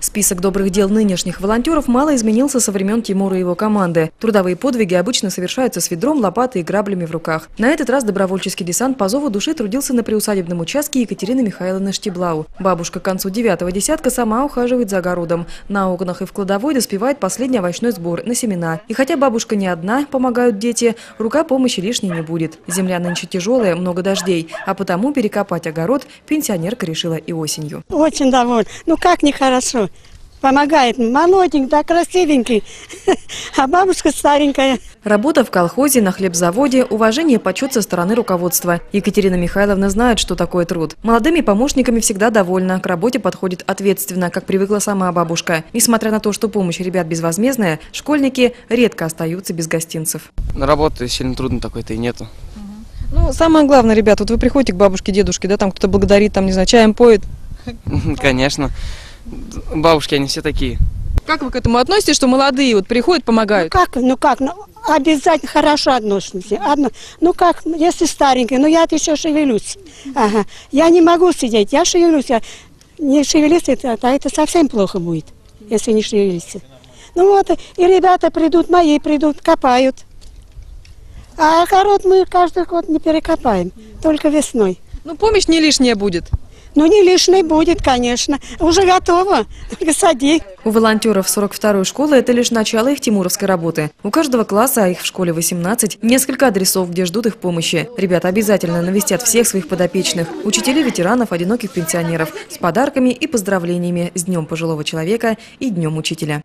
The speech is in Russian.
Список добрых дел нынешних волонтеров мало изменился со времен Тимура и его команды. Трудовые подвиги обычно совершаются с ведром, лопатой и граблями в руках. На этот раз добровольческий десант по зову души трудился на приусадебном участке Екатерины Михайловны Штиблау. Бабушка к концу девятого десятка сама ухаживает за огородом. На окнах и в кладовой доспевает последний овощной сбор на семена. И хотя бабушка не одна, помогают дети, рука помощи лишней не будет. Земля нынче тяжелая, много дождей, а потому перекопать огород пенсионерка решила и осенью. Очень довольна. Ну как нехорошо. Помогает. Молоденький, да красивенький. А бабушка старенькая. Работа в колхозе, на хлебзаводе, уважение и почет со стороны руководства. Екатерина Михайловна знает, что такое труд. Молодыми помощниками всегда довольна, к работе подходит ответственно, как привыкла сама бабушка. Несмотря на то, что помощь ребят безвозмездная, школьники редко остаются без гостинцев. На работу сильно трудно такой-то и нету. Ну, самое главное, ребята, вот вы приходите к бабушке, дедушке, да, там кто-то благодарит, там, не знаю, чаем поет. Конечно. Бабушки, они все такие. Как вы к этому относитесь, что молодые вот приходят, Ну помогают? как, ну как, ну обязательно хорошо относимся. Одно, ну как, если старенький, ну я еще шевелюсь. Ага. Я не могу сидеть, я шевелюсь. Я не шевелись, это, а это совсем плохо будет, если не шевелиться. Ну вот, и ребята придут, мои придут, копают. А огород мы каждый год не перекопаем, только весной. Ну, помощь не лишняя будет. Ну, не лишней будет, конечно. Уже готово. Только сади. У волонтеров 42-й школы это лишь начало их тимуровской работы. У каждого класса, а их в школе 18, несколько адресов, где ждут их помощи. Ребята обязательно навестят всех своих подопечных, учителей, ветеранов, одиноких пенсионеров, с подарками и поздравлениями с Днем пожилого человека и Днем учителя.